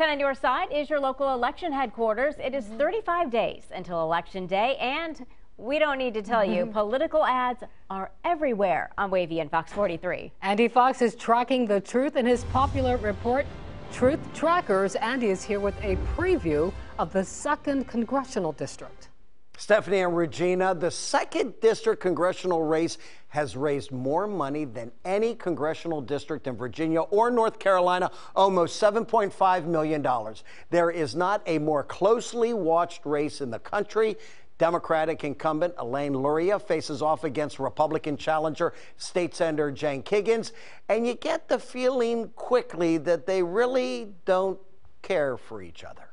10 on your side is your local election headquarters. It is mm-hmm. 35 days until Election Day, and we don't need to tell you, mm-hmm. political ads are everywhere on Wavy and Fox 43. Andy Fox is tracking the truth in his popular report, Truth Trackers. Andy is here with a preview of the 2nd Congressional District. Stephanie and Regina, the second district congressional race has raised more money than any congressional district in Virginia or North Carolina, almost $7.5 million. There is not a more closely watched race in the country. Democratic incumbent Elaine Luria faces off against Republican challenger State Senator Jen Kiggans, and you get the feeling quickly that they really don't care for each other.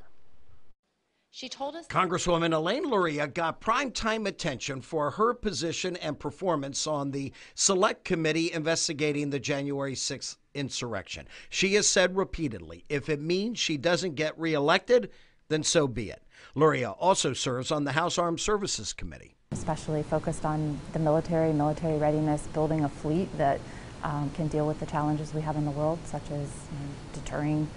She told us Congresswoman Elaine Luria got primetime attention for her position and performance on the Select Committee investigating the January 6th insurrection. She has said repeatedly if it means she doesn't get reelected, then so be it. Luria also serves on the House Armed Services Committee. Especially focused on the military, military readiness, building a fleet that um, can deal with the challenges we have in the world, such as you know, deterring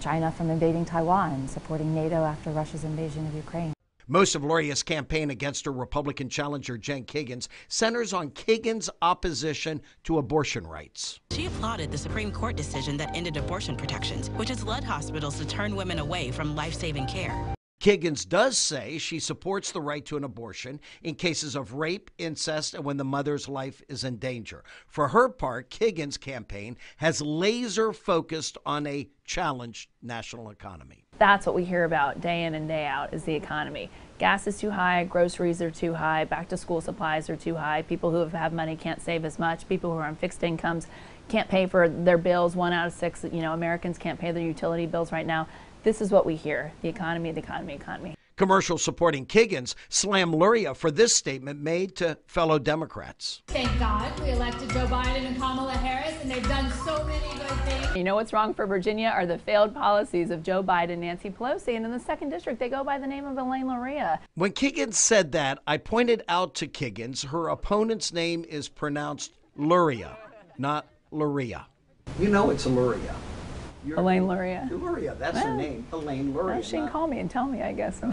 China from invading Taiwan, supporting NATO after Russia's invasion of Ukraine. Most of Luria's campaign against her Republican challenger, Jen Kiggans, centers on Kiggans' opposition to abortion rights. she applauded the Supreme Court decision that ended abortion protections, which has led hospitals to turn women away from life saving care. Kiggans does say she supports the right to an abortion in cases of rape, incest, and when the mother's life is in danger. For her part, Kiggans' campaign has laser focused on a challenged national economy. That's what we hear about day in and day out is the economy. Gas is too high, groceries are too high, back to school supplies are too high. People who have money can't save as much. People who are on fixed incomes can't pay for their bills. One out of six, you know, Americans can't pay their utility bills right now. This is what we hear. The economy, the economy, economy. Commercials supporting Kiggans slam Luria for this statement made to fellow Democrats. Thank God we elected Joe Biden and Kamala Harris, and they've done so many good things. You know what's wrong for Virginia are the failed policies of Joe Biden, Nancy Pelosi, and in the second district they go by the name of Elaine Luria. When Kiggans said that, I pointed out to Kiggans her opponent's name is pronounced Luria, not Luria. You know it's Luria. You're- Elaine Luria. Luria, that's her name, Elaine Luria. Well, she can not- call me and tell me, I guess.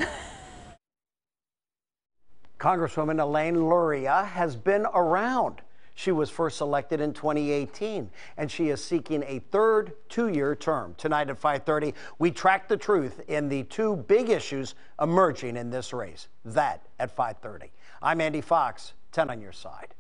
Congresswoman Elaine Luria has been around. She was first elected in 2018, and she is seeking a third two-year term. Tonight at 5:30, we track the truth in the two big issues emerging in this race. That at 5:30. I'm Andy Fox. 10 on your side.